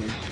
soon.